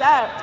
upset.